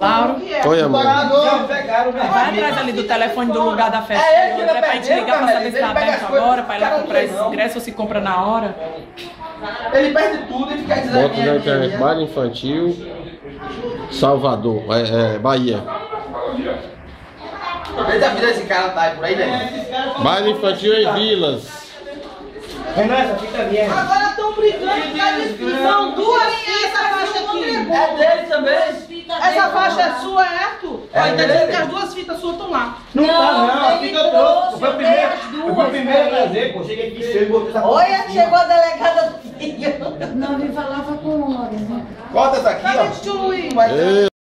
Lauro, Oi, amor. O vai atrás ali do telefone do lugar da festa. É ele que pra gente perdeu, ligar pra saber se tá aberto agora, pra ir lá comprar esse ingresso ou se compra na hora. Ele perde tudo e fica dizendo Fotos minha, na internet, baile infantil, Salvador, é, é, Bahia. Ele tá virando esse cara tá aí por aí, né? Baile infantil em Vilas. Renan, essa fita é minha. Agora estão brigando por causa de duas fitas essa faixa aqui. É dele também? Essa faixa é sua, é, Arthur? É Olha, tá dele. dizendo que as duas fitas suas estão lá. Não, tá não, a fita eu trouxe. Foi as duas eu fui a ele. trazer, pô. Cheguei aqui e botei essa Olha, chegou a delegada do filho. Não, me falava com o. Corta essa aqui, Cadê ó. o tio Luiz? Ei,